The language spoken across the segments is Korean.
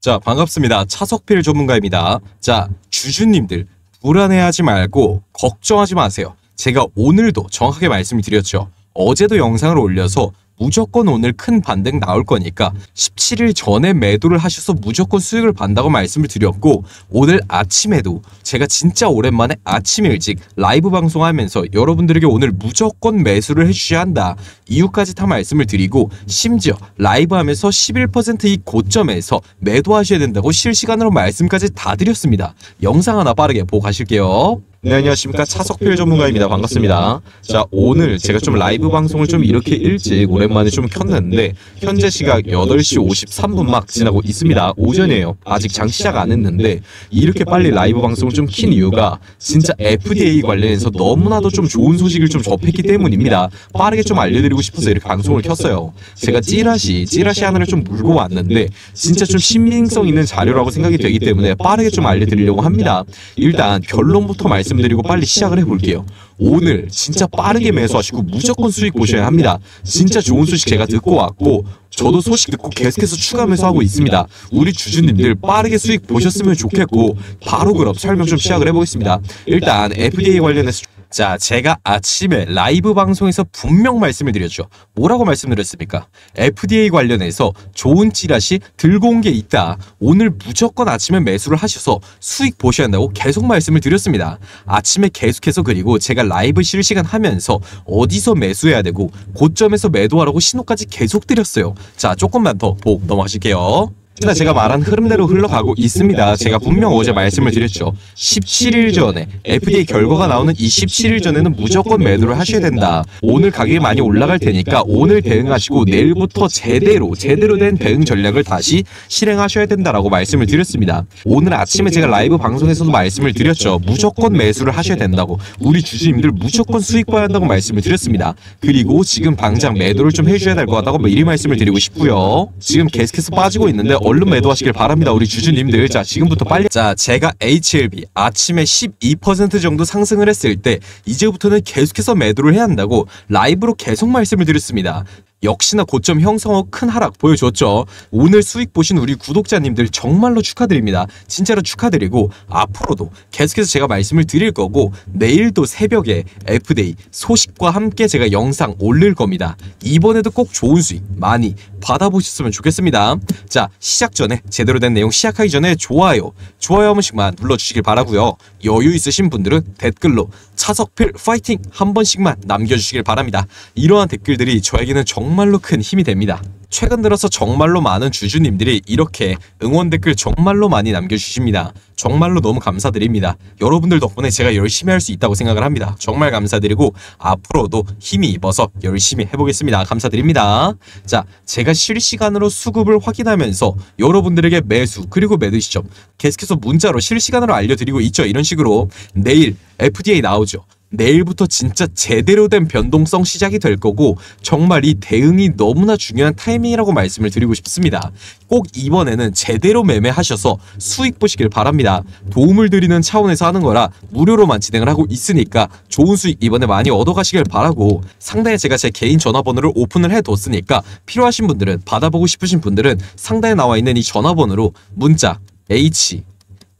자, 반갑습니다. 차석필 전문가입니다. 자, 주주님들 불안해하지 말고 걱정하지 마세요. 제가 오늘도 정확하게 말씀을 드렸죠. 어제도 영상을 올려서 무조건 오늘 큰 반등 나올 거니까 17일 전에 매도를 하셔서 무조건 수익을 받는다고 말씀을 드렸고 오늘 아침에도 제가 진짜 오랜만에 아침 일찍 라이브 방송하면서 여러분들에게 오늘 무조건 매수를 해주셔야 한다. 이유까지 다 말씀을 드리고 심지어 라이브 하면서 11%이 고점에서 매도하셔야 된다고 실시간으로 말씀까지 다 드렸습니다. 영상 하나 빠르게 보고 가실게요 네, 안녕하십니까. 차석필 전문가입니다. 반갑습니다. 자, 오늘 제가 좀 라이브 방송을 좀 이렇게 일찍 오랜만에 좀 켰는데, 현재 시각 8시 53분 막 지나고 있습니다. 오전이에요. 아직 장 시작 안 했는데, 이렇게 빨리 라이브 방송을 좀 킨 이유가, 진짜 FDA 관련해서 너무나도 좀 좋은 소식을 좀 접했기 때문입니다. 빠르게 좀 알려드리고 싶어서 이렇게 방송을 켰어요. 제가 찌라시, 찌라시 하나를 좀 물고 왔는데, 진짜 좀 신빙성 있는 자료라고 생각이 되기 때문에 빠르게 좀 알려드리려고 합니다. 일단, 결론부터 말씀 말씀드리고 빨리 시작을 해볼게요. 오늘 진짜 빠르게 매수하시고 무조건 수익 보셔야 합니다. 진짜 좋은 소식 제가 듣고 왔고 저도 소식 듣고 계속해서 추가 매수하고 있습니다. 우리 주주님들 빠르게 수익 보셨으면 좋겠고 바로 그럼 설명 좀 시작을 해보겠습니다. 일단 FDA 관련해서 자, 제가 아침에 라이브 방송에서 분명 말씀을 드렸죠. 뭐라고 말씀드렸습니까? FDA 관련해서 좋은 찌라시 들고 온 게 있다. 오늘 무조건 아침에 매수를 하셔서 수익 보셔야 한다고 계속 말씀을 드렸습니다. 아침에 계속해서 그리고 제가 라이브 실시간 하면서 어디서 매수해야 되고 고점에서 매도하라고 신호까지 계속 드렸어요. 자, 조금만 더 보고 넘어가실게요. 일단 제가 말한 흐름대로 흘러가고 있습니다. 제가 분명 어제 말씀을 드렸죠. 17일 전에 FDA 결과가 나오는 이 17일 전에는 무조건 매도를 하셔야 된다. 오늘 가격이 많이 올라갈 테니까 오늘 대응하시고 내일부터 제대로 제대로 된 대응 전략을 다시 실행하셔야 된다라고 말씀을 드렸습니다. 오늘 아침에 제가 라이브 방송에서도 말씀을 드렸죠. 무조건 매수를 하셔야 된다고. 우리 주주님들 무조건 수익 봐야 한다고 말씀을 드렸습니다. 그리고 지금 당장 매도를 좀 해주셔야 될 것 같다고 미리 말씀을 드리고 싶고요. 지금 계속해서 빠지고 있는데 얼른 매도하시길 바랍니다. 우리 주주님들. 자, 지금부터 빨리. 자, 제가 HLB 아침에 12% 정도 상승을 했을 때 이제부터는 계속해서 매도를 해야 한다고 라이브로 계속 말씀을 드렸습니다. 역시나 고점 형성 후큰 하락 보여줬죠. 오늘 수익 보신 우리 구독자님들 정말로 축하드립니다. 진짜로 축하드리고 앞으로도 계속해서 제가 말씀을 드릴 거고 내일도 새벽에 F데이 소식과 함께 제가 영상 올릴 겁니다. 이번에도 꼭 좋은 수익 많이 받아보셨으면 좋겠습니다. 자 시작 전에 제대로 된 내용 시작하기 전에 좋아요 좋아요 한 번씩만 눌러주시길 바라고요. 여유 있으신 분들은 댓글로 차석필 파이팅 한 번씩만 남겨주시길 바랍니다. 이러한 댓글들이 저에게는 정말로 큰 힘이 됩니다. 최근 들어서 정말로 많은 주주님들이 이렇게 응원 댓글 정말로 많이 남겨주십니다. 정말로 너무 감사드립니다. 여러분들 덕분에 제가 열심히 할 수 있다고 생각을 합니다. 정말 감사드리고 앞으로도 힘이 입어서 열심히 해보겠습니다. 감사드립니다. 자, 제가 실시간으로 수급을 확인하면서 여러분들에게 매수 그리고 매도 시점 계속해서 문자로 실시간으로 알려드리고 있죠. 이런 식으로 내일 FDA 나오죠. 내일부터 진짜 제대로 된 변동성 시작이 될 거고 정말 이 대응이 너무나 중요한 타이밍이라고 말씀을 드리고 싶습니다. 꼭 이번에는 제대로 매매하셔서 수익 보시길 바랍니다. 도움을 드리는 차원에서 하는 거라 무료로만 진행을 하고 있으니까 좋은 수익 이번에 많이 얻어가시길 바라고 상단에 제가 제 개인 전화번호를 오픈을 해뒀으니까 필요하신 분들은 받아보고 싶으신 분들은 상단에 나와 있는 이 전화번호로 문자 H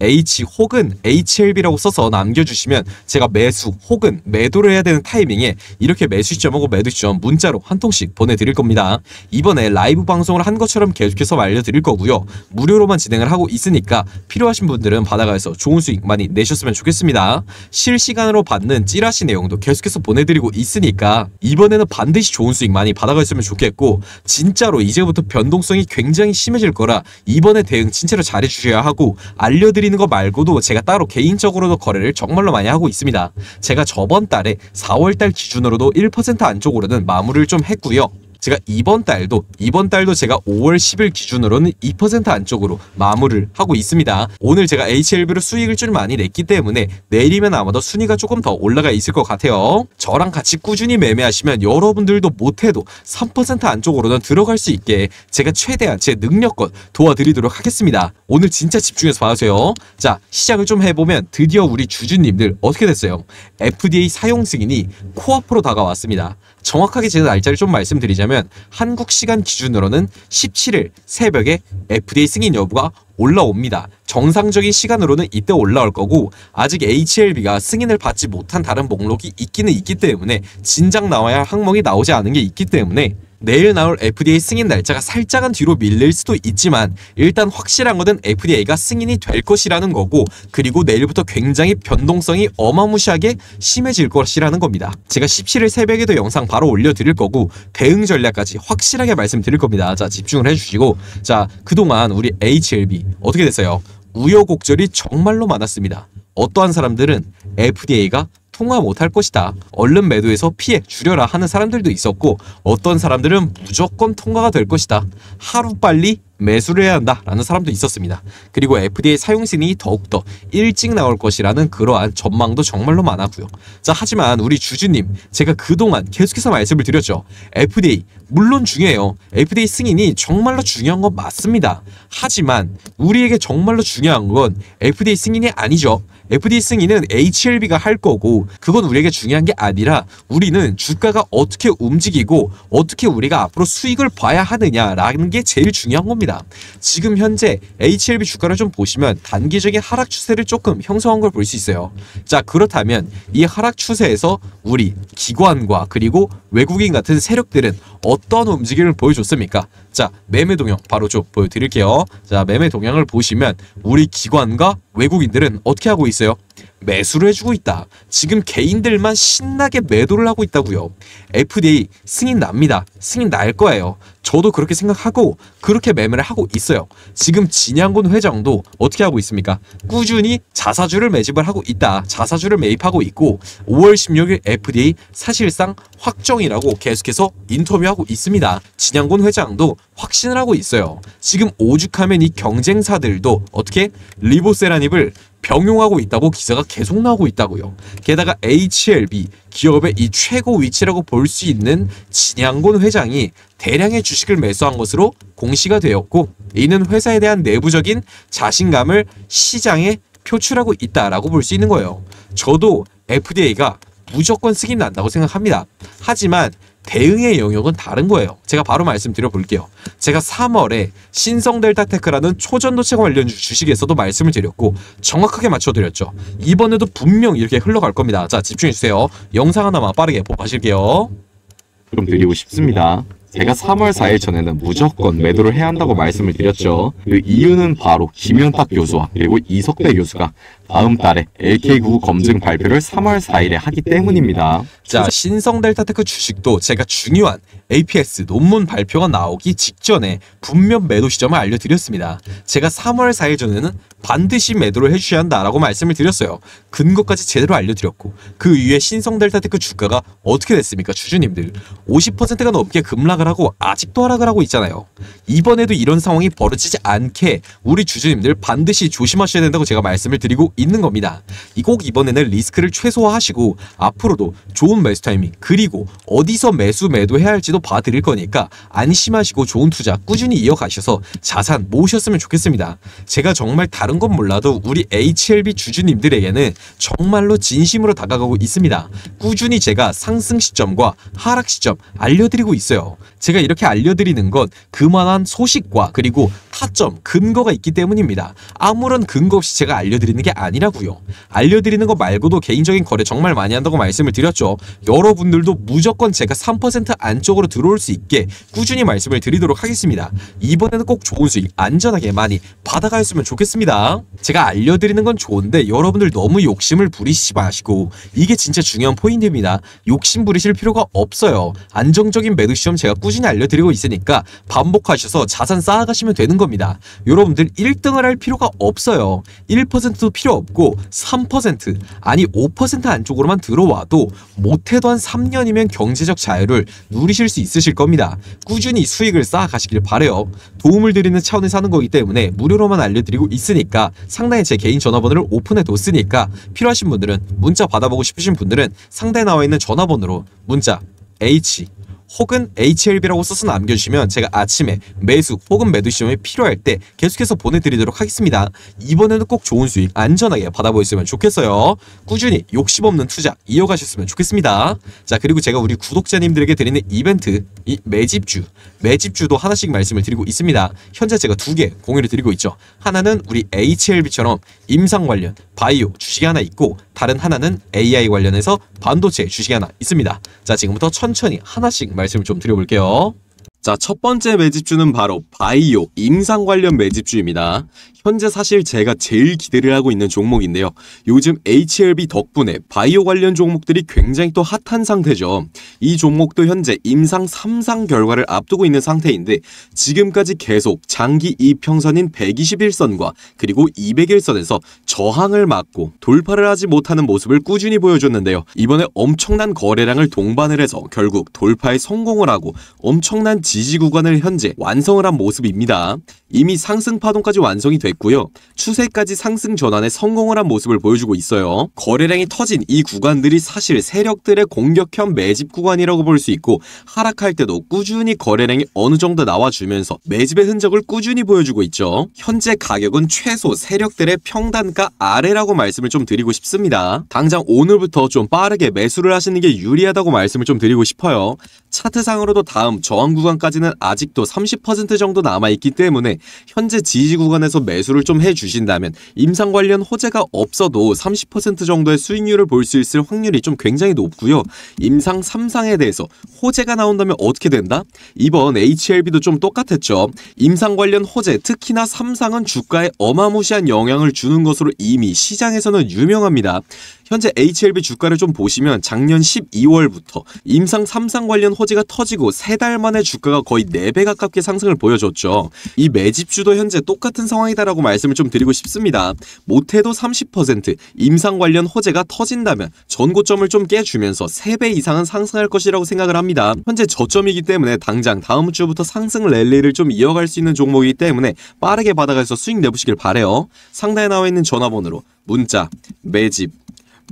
H 혹은 HLB라고 써서 남겨주시면 제가 매수 혹은 매도를 해야 되는 타이밍에 이렇게 매수 시점하고 매도 시점 문자로 한 통씩 보내드릴 겁니다. 이번에 라이브 방송을 한 것처럼 계속해서 알려드릴 거고요. 무료로만 진행을 하고 있으니까 필요하신 분들은 받아가서 좋은 수익 많이 내셨으면 좋겠습니다. 실시간으로 받는 찌라시 내용도 계속해서 보내드리고 있으니까 이번에는 반드시 좋은 수익 많이 받아갔으면 좋겠고 진짜로 이제부터 변동성이 굉장히 심해질 거라 이번에 대응 진짜로 잘해주셔야 하고 알려드리 드리는 거 말고도 제가 따로 개인적으로도 거래를 정말로 많이 하고 있습니다. 제가 저번 달에 4월달 기준으로도 1% 안쪽으로는 마무리를 좀 했고요. 제가 이번 달도 이번 달도 제가 5월 10일 기준으로는 2% 안쪽으로 마무리를 하고 있습니다. 오늘 제가 HLB로 수익을 좀 많이 냈기 때문에 내일이면 아마도 순위가 조금 더 올라가 있을 것 같아요. 저랑 같이 꾸준히 매매하시면 여러분들도 못해도 3% 안쪽으로는 들어갈 수 있게 제가 최대한 제 능력껏 도와드리도록 하겠습니다. 오늘 진짜 집중해서 봐주세요. 자 시작을 좀 해보면 드디어 우리 주주님들 어떻게 됐어요? FDA 사용 승인이 코앞으로 다가왔습니다. 정확하게 제 날짜를 좀 말씀드리자면 한국 시간 기준으로는 17일 새벽에 FDA 승인 여부가 올라옵니다. 정상적인 시간으로는 이때 올라올 거고 아직 HLB가 승인을 받지 못한 다른 목록이 있기는 있기 때문에 진작 나와야 할 항목이 나오지 않은 게 있기 때문에 내일 나올 FDA 승인 날짜가 살짝은 뒤로 밀릴 수도 있지만 일단 확실한 것은 FDA가 승인이 될 것이라는 거고 그리고 내일부터 굉장히 변동성이 어마무시하게 심해질 것이라는 겁니다. 제가 17일 새벽에도 영상 바로 올려드릴 거고 대응 전략까지 확실하게 말씀드릴 겁니다. 자 집중을 해주시고 자 그동안 우리 HLB 어떻게 됐어요? 우여곡절이 정말로 많았습니다. 어떠한 사람들은 FDA가 통화 못할 것이다. 얼른 매도해서 피해 줄여라 하는 사람들도 있었고 어떤 사람들은 무조건 통과가 될 것이다. 하루 빨리 매수를 해야 한다라는 사람도 있었습니다. 그리고 FDA 사용 승인이 더욱더 일찍 나올 것이라는 그러한 전망도 정말로 많았고요. 자, 하지만 우리 주주님, 제가 그동안 계속해서 말씀을 드렸죠. FDA 물론 중요해요. FDA 승인이 정말로 중요한 건 맞습니다. 하지만 우리에게 정말로 중요한 건 FDA 승인이 아니죠. FDA 승인은 HLB가 할 거고 그건 우리에게 중요한 게 아니라 우리는 주가가 어떻게 움직이고 어떻게 우리가 앞으로 수익을 봐야 하느냐라는 게 제일 중요한 겁니다. 지금 현재 HLB 주가를 좀 보시면 단기적인 하락 추세를 조금 형성한 걸 볼 수 있어요. 자 그렇다면 이 하락 추세에서 우리 기관과 그리고 외국인 같은 세력들은 어떤 움직임을 보여줬습니까? 자 매매 동향 바로 좀 보여드릴게요. 자 매매 동향을 보시면 우리 기관과 외국인들은 어떻게 하고 있어요? 매수를 해주고 있다. 지금 개인들만 신나게 매도를 하고 있다고요. FDA 승인 납니다. 승인 날 거예요. 저도 그렇게 생각하고 그렇게 매매를 하고 있어요. 지금 진양곤 회장도 어떻게 하고 있습니까? 꾸준히 자사주를 매집을 하고 있다. 자사주를 매입하고 있고 5월 16일 FDA 사실상 확정이라고 계속해서 인터뷰하고 있습니다. 진양곤 회장도 확신을 하고 있어요. 지금 오죽하면 이 경쟁사들도 어떻게 리보세라닙을 병용하고 있다고 기사가 계속 나오고 있다고요. 게다가 HLB 기업의 이 최고 위치라고 볼 수 있는 진양곤 회장이 대량의 주식을 매수한 것으로 공시가 되었고 이는 회사에 대한 내부적인 자신감을 시장에 표출하고 있다라고 볼 수 있는 거예요. 저도 FDA가 무조건 승인 난다고 생각합니다. 하지만 대응의 영역은 다른 거예요. 제가 바로 말씀드려 볼게요. 제가 3월에 신성델타테크라는 초전도체 관련 주식에서도 말씀을 드렸고 정확하게 맞춰드렸죠. 이번에도 분명 이렇게 흘러갈 겁니다. 자 집중해 주세요. 영상 하나만 빠르게 보고 가실게요. 좀 드리고 싶습니다. 제가 3월 4일 전에는 무조건 매도를 해야 한다고 말씀을 드렸죠. 그 이유는 바로 김현탁 교수와 그리고 이석대 교수가 다음 달에 LK99 검증 발표를 3월 4일에 하기 때문입니다. 자, 신성 델타테크 주식도 제가 중요한 APS 논문 발표가 나오기 직전에 분명 매도 시점을 알려드렸습니다. 제가 3월 4일 전에는 반드시 매도를 해주셔야 한다라고 말씀을 드렸어요. 근거까지 제대로 알려드렸고 그 이후에 신성 델타테크 주가가 어떻게 됐습니까? 주주님들 50%가 넘게 급락 을 하고 아직도 하락을 하고 있잖아요. 이번에도 이런 상황이 벌어지지 않게 우리 주주님들 반드시 조심하셔야 된다고 제가 말씀을 드리고 있는 겁니다. 이꼭 이번에는 리스크를 최소화하시고 앞으로도 좋은 매수 타이밍 그리고 어디서 매수 매도해야 할지도 봐드릴 거니까 안심하시고 좋은 투자 꾸준히 이어가셔서 자산 모으셨으면 좋겠습니다. 제가 정말 다른 건 몰라도 우리 HLB 주주님들에게는 정말로 진심으로 다가가고 있습니다. 꾸준히 제가 상승 시점과 하락 시점 알려드리고 있어요. 제가 이렇게 알려드리는 건 그만한 소식과 그리고 타점, 근거가 있기 때문입니다. 아무런 근거 없이 제가 알려드리는 게 아니라고요. 알려드리는 거 말고도 개인적인 거래 정말 많이 한다고 말씀을 드렸죠. 여러분들도 무조건 제가 3% 안쪽으로 들어올 수 있게 꾸준히 말씀을 드리도록 하겠습니다. 이번에는 꼭 좋은 수익 안전하게 많이 받아가셨으면 좋겠습니다. 제가 알려드리는 건 좋은데 여러분들 너무 욕심을 부리시지 마시고 이게 진짜 중요한 포인트입니다. 욕심 부리실 필요가 없어요. 안정적인 매도 시점 제가 꾸준히 알려드리고 있으니까 반복하셔서 자산 쌓아가시면 되는 겁니다. 여러분들 1등을 할 필요가 없어요. 1%도 필요 없고 3% 아니 5% 안쪽으로만 들어와도 못해도 한 3년이면 경제적 자유를 누리실 수 있으실 겁니다. 꾸준히 수익을 쌓아가시길 바래요. 도움을 드리는 차원에서 하는 거기 때문에 무료로만 알려드리고 있으니까 상단에 제 개인 전화번호를 오픈해 뒀으니까 필요하신 분들은 문자 받아보고 싶으신 분들은 상단에 나와 있는 전화번호로 문자 H 혹은 HLB라고 써서 남겨주시면 제가 아침에 매수 혹은 매도 시점이 필요할 때 계속해서 보내드리도록 하겠습니다. 이번에는 꼭 좋은 수익 안전하게 받아보셨으면 좋겠어요. 꾸준히 욕심 없는 투자 이어가셨으면 좋겠습니다. 자 그리고 제가 우리 구독자님들에게 드리는 이벤트 이 매집주 매집주도 하나씩 말씀을 드리고 있습니다. 현재 제가 두 개 공유를 드리고 있죠. 하나는 우리 HLB처럼 임상 관련 바이오 주식이 하나 있고 다른 하나는 AI 관련해서 반도체 주식이 하나 있습니다. 자 지금부터 천천히 하나씩 말씀을 좀 드려볼게요. 자, 첫 번째 매집주는 바로 바이오 임상 관련 매집주입니다. 현재 사실 제가 제일 기대를 하고 있는 종목인데요. 요즘 HLB 덕분에 바이오 관련 종목들이 굉장히 또 핫한 상태죠. 이 종목도 현재 임상 3상 결과를 앞두고 있는 상태인데 지금까지 계속 장기 이평선인 121선과 그리고 201선에서 저항을 막고 돌파를 하지 못하는 모습을 꾸준히 보여줬는데요. 이번에 엄청난 거래량을 동반을 해서 결국 돌파에 성공을 하고 엄청난 지지 구간을 현재 완성을 한 모습입니다. 이미 상승 파동까지 완성이 됐고요. 추세까지 상승 전환에 성공을 한 모습을 보여주고 있어요. 거래량이 터진 이 구간들이 사실 세력들의 공격형 매집 구간이라고 볼 수 있고 하락할 때도 꾸준히 거래량이 어느 정도 나와주면서 매집의 흔적을 꾸준히 보여주고 있죠. 현재 가격은 최소 세력들의 평단가 아래라고 말씀을 좀 드리고 싶습니다. 당장 오늘부터 좀 빠르게 매수를 하시는 게 유리하다고 말씀을 좀 드리고 싶어요. 차트상으로도 다음 저항 구간 까지는 아직도 30% 정도 남아있기 때문에 현재 지지 구간에서 매수를 좀 해주신다면 임상 관련 호재가 없어도 30% 정도의 수익률을 볼 수 있을 확률이 좀 굉장히 높고요. 임상 3상에 대해서 호재가 나온다면 어떻게 된다? 이번 HLB도 좀 똑같았죠. 임상 관련 호재, 특히나 3상은 주가에 어마무시한 영향을 주는 것으로 이미 시장에서는 유명합니다. 현재 HLB 주가를 좀 보시면 작년 12월부터 임상 3상 관련 호재가 터지고 3달 만에 주가가 거의 4배 가깝게 상승을 보여줬죠. 이 매집주도 현재 똑같은 상황이다라고 말씀을 좀 드리고 싶습니다. 못해도 30% 임상 관련 호재가 터진다면 전고점을 좀 깨주면서 3배 이상은 상승할 것이라고 생각을 합니다. 현재 저점이기 때문에 당장 다음 주부터 상승 랠리를 좀 이어갈 수 있는 종목이기 때문에 빠르게 받아가서 수익 내보시길 바래요. 상단에 나와 있는 전화번호로 문자, 매집,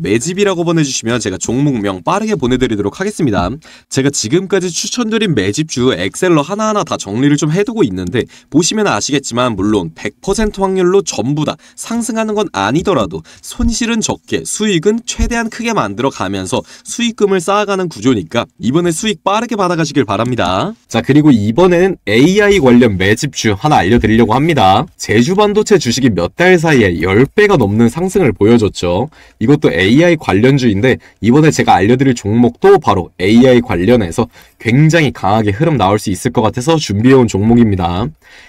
매집이라고 보내주시면 제가 종목명 빠르게 보내드리도록 하겠습니다. 제가 지금까지 추천드린 매집주 엑셀러 하나하나 다 정리를 좀 해두고 있는데 보시면 아시겠지만 물론 100% 확률로 전부 다 상승하는 건 아니더라도 손실은 적게 수익은 최대한 크게 만들어 가면서 수익금을 쌓아가는 구조니까 이번에 수익 빠르게 받아가시길 바랍니다. 자 그리고 이번에는 AI 관련 매집주 하나 알려드리려고 합니다. 제주반도체 주식이 몇 달 사이에 10배가 넘는 상승을 보여줬죠. 이것도 AI 관련주인데 이번에 제가 알려드릴 종목도 바로 AI 관련해서 굉장히 강하게 흐름 나올 수 있을 것 같아서 준비해온 종목입니다.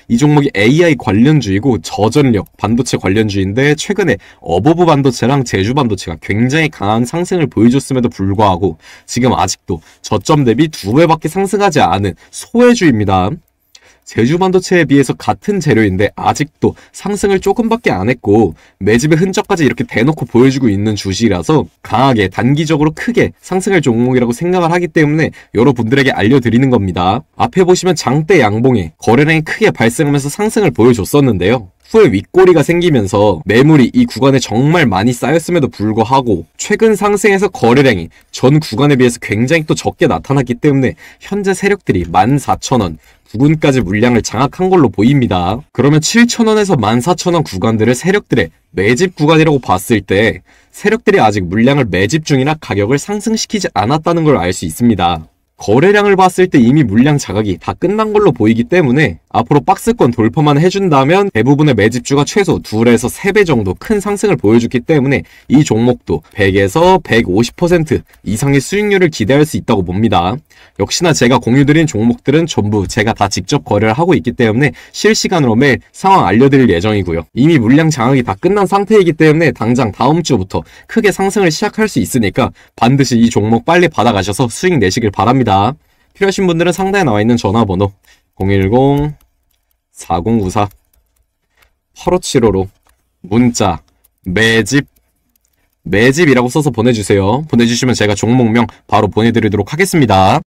이 종목이 AI 관련주이고 저전력 반도체 관련주인데 최근에 어보브 반도체랑 제주 반도체가 굉장히 강한 상승을 보여줬음에도 불구하고 지금 아직도 저점 대비 두 배밖에 상승하지 않은 소외주입니다. 제주 반도체에 비해서 같은 재료인데 아직도 상승을 조금밖에 안 했고 매집의 흔적까지 이렇게 대놓고 보여주고 있는 주식이라서 강하게 단기적으로 크게 상승할 종목이라고 생각을 하기 때문에 여러분들에게 알려드리는 겁니다. 앞에 보시면 장대 양봉에 거래량이 크게 발생하면서 상승을 보여줬었는데요. 후에 윗꼬리가 생기면서 매물이 이 구간에 정말 많이 쌓였음에도 불구하고 최근 상승에서 거래량이 전 구간에 비해서 굉장히 또 적게 나타났기 때문에 현재 세력들이 14,000원, 부근까지 물량을 장악한 걸로 보입니다. 그러면 7,000원에서 14,000원 구간들을 세력들의 매집 구간이라고 봤을 때 세력들이 아직 물량을 매집 중이나 가격을 상승시키지 않았다는 걸 알 수 있습니다. 거래량을 봤을 때 이미 물량 자각이 다 끝난 걸로 보이기 때문에 앞으로 박스권 돌파만 해준다면 대부분의 매집주가 최소 2에서 3배 정도 큰 상승을 보여줬기 때문에 이 종목도 100에서 150% 이상의 수익률을 기대할 수 있다고 봅니다. 역시나 제가 공유드린 종목들은 전부 제가 다 직접 거래를 하고 있기 때문에 실시간으로 매일 상황 알려드릴 예정이고요. 이미 물량 장악이 다 끝난 상태이기 때문에 당장 다음 주부터 크게 상승을 시작할 수 있으니까 반드시 이 종목 빨리 받아가셔서 수익 내시길 바랍니다. 필요하신 분들은 상단에 나와 있는 전화번호 010 4094 8575로 문자 매집 매집이라고 써서 보내주세요. 보내주시면 제가 종목명 바로 보내드리도록 하겠습니다.